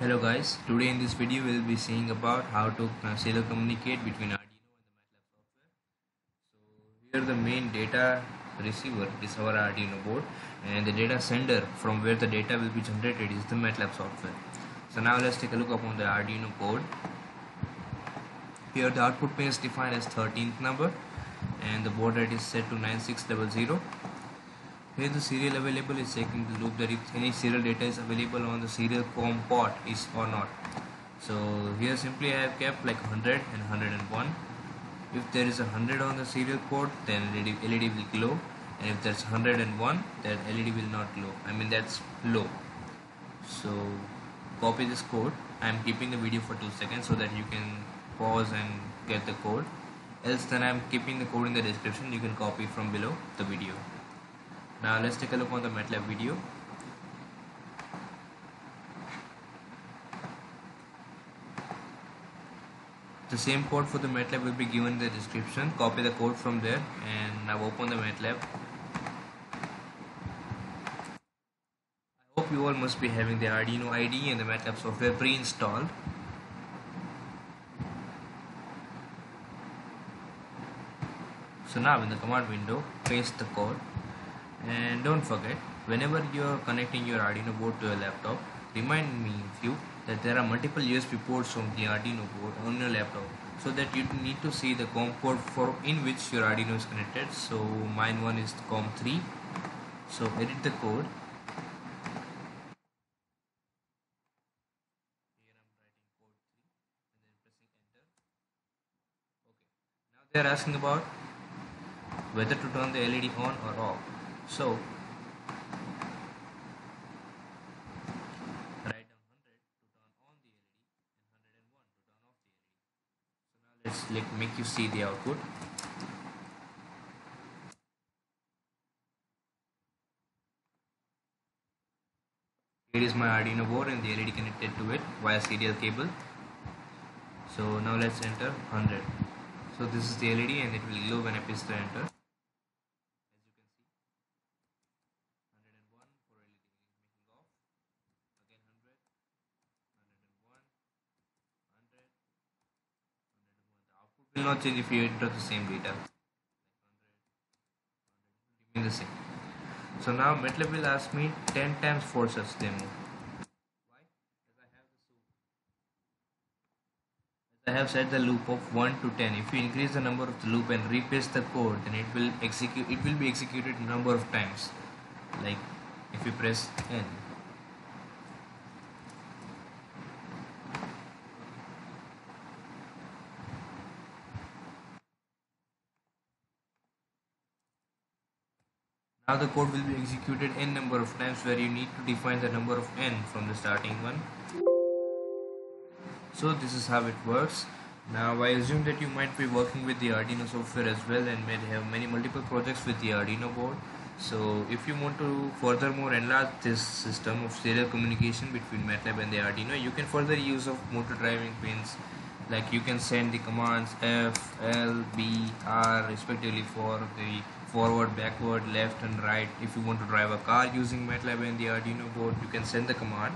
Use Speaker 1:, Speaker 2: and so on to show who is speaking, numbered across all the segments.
Speaker 1: Hello guys, today in this video we will be seeing about how to serial communicate between Arduino and the MATLAB software. So here the main data receiver is our Arduino board and the data sender from where the data will be generated is the MATLAB software. So now let's take a look upon the Arduino code. Here the output pin is defined as 13th number and the baud rate is set to 9600 here the serial available is checking the loop that if any serial data is available on the serial COM port is or not. So here simply I have kept like 100 and 101. If there is a 100 on the serial port then LED, will glow and if there's 101 then LED will not glow. I mean that's low. So copy this code. I am keeping the video for 2 seconds so that you can pause and get the code. Else then I am keeping the code in the description. You can copy from below the video. Now let's take a look on the MATLAB video. The same code for the MATLAB will be given in the description. Copy the code from there and now open the MATLAB. I hope you all must be having the Arduino IDE and the MATLAB software pre-installed. So now in the command window, paste the code and don't forget whenever you are connecting your Arduino board to a laptop remind me you that there are multiple USB ports on the Arduino board on your laptop so that you need to see the COM port for in which your Arduino is connected. So mine one is COM3 so edit the code. Now they are asking about whether to turn the LED on or off so write down 100 to turn on the LED and 101 to turn off the LED. So now let's like make you see the output. Here is my Arduino board and the LED connected to it via serial cable. So now let's enter 100. So this is the LED and it will glow when I press the enter. Will not change if you enter the same data the same. So now MATLAB will ask me 10 times for such demo. Why? As I have set the loop of 1 to 10 if you increase the number of the loop and repaste the code then it will execute it will be executed number of times. Like if you press n Now the code will be executed n number of times where you need to define the number of n from the starting one. So this is how it works. Now I assume that you might be working with the Arduino software as well and may have many multiple projects with the Arduino board. So if you want to furthermore enlarge this system of serial communication between MATLAB and the Arduino, you can further use of motor driving pins like you can send the commands F, L, B, R respectively for the forward, backward, left and right. If you want to drive a car using MATLAB and the Arduino board, you can send the command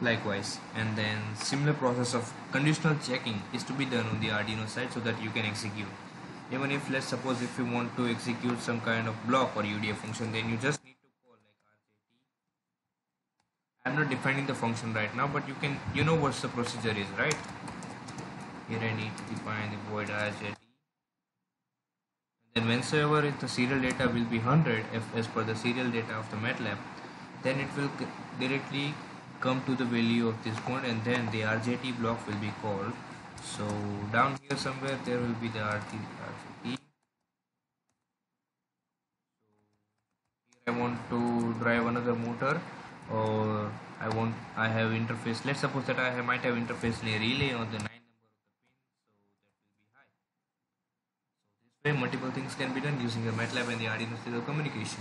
Speaker 1: likewise. And then similar process of conditional checking is to be done on the Arduino side so that you can execute. Even if let's suppose if you want to execute some kind of block or UDF function, then you just need to call like RJT. I'm not defining the function right now, but you can you know what the procedure is, right? Here I need to define the void RJT then whensoever the serial data will be 100 if as per the serial data of the MATLAB then it will directly come to the value of this point and then the RJT block will be called. So down here somewhere there will be the RT, RJT I want to drive another motor or I want I have interface. Let's suppose that I might have interface relay on the way multiple things can be done using the MATLAB and the Arduino serial communication.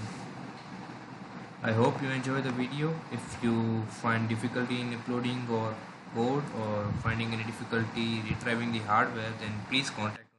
Speaker 1: I hope you enjoy the video. If you find difficulty in uploading or code or finding any difficulty retrieving the hardware then please contact